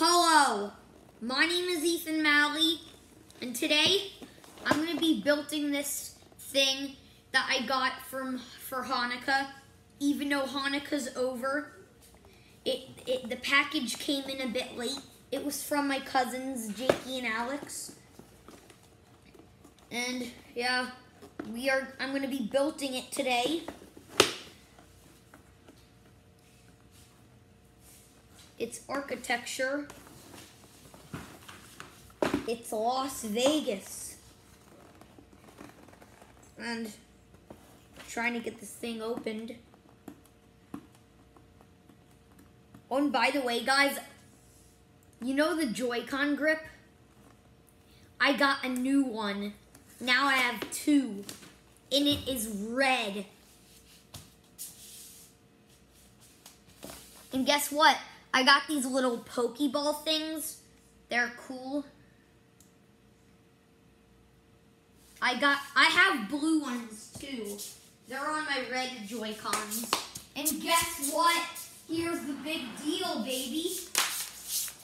Hello, my name is Ethan Mallie, and today I'm going to be building this thing that I got from for Hanukkah. Even though Hanukkah's over, it, it the package came in a bit late. It was from my cousins Jakey and Alex, and yeah, we are. I'm going to be building it today. It's architecture. It's Las Vegas. And trying to get this thing opened. Oh, and by the way, guys, you know the Joy-Con grip? I got a new one. Now I have two. And it is red. And guess what? I got these little Pokeball things. They're cool. I got, I have blue ones too. They're on my red Joy-Cons. And guess what? Here's the big deal, baby.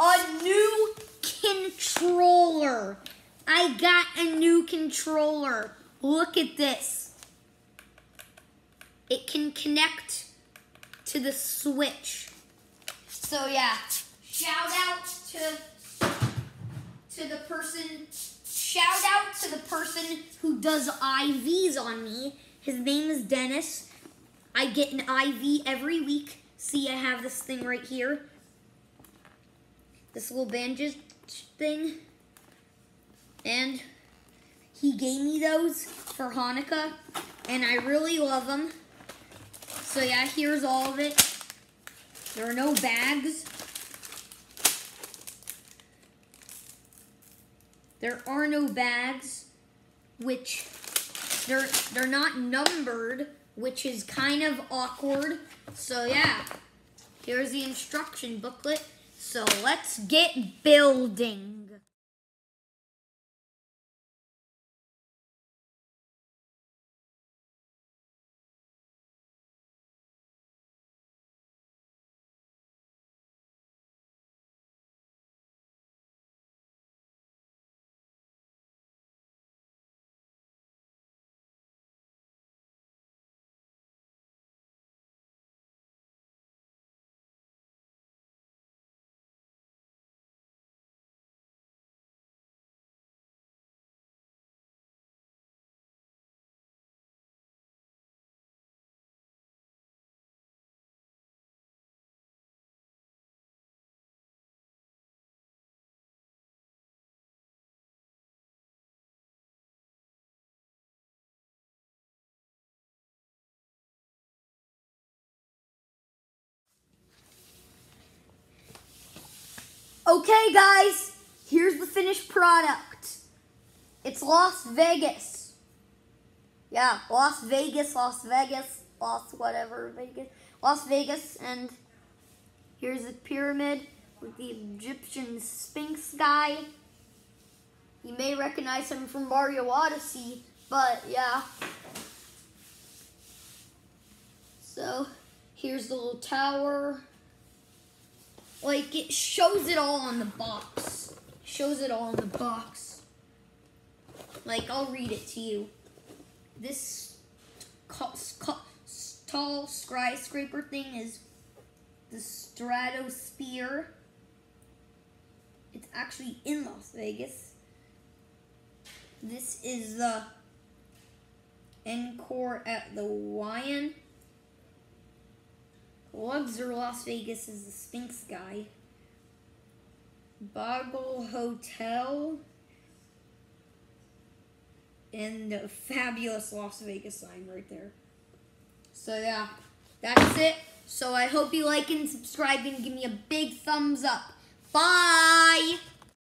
A new controller. I got a new controller. Look at this. It can connect to the Switch. So yeah, shout out to to the person shout out to the person who does IVs on me. His name is Dennis. I get an IV every week. See, I have this thing right here. This little bandage thing. And he gave me those for Hanukkah. And I really love them. So yeah, here's all of it. There are no bags. There are no bags, which they're they're not numbered, which is kind of awkward. So yeah, here's the instruction booklet. So let's get building. Okay, guys, here's the finished product. It's Las Vegas. Yeah, Las Vegas, Las Vegas, Las whatever, Vegas, Las Vegas, and here's the pyramid with the Egyptian Sphinx guy. You may recognize him from Mario Odyssey, but yeah. So, here's the little tower. Like, it shows it all on the box. Shows it all on the box. Like, I'll read it to you. This tall skyscraper thing is the Stratosphere. It's actually in Las Vegas. This is the Encore at the Wynn. Luxor Las Vegas is the Sphinx guy. Boggle Hotel. And the fabulous Las Vegas sign right there. So yeah, that's it. So I hope you like and subscribe and give me a big thumbs up. Bye!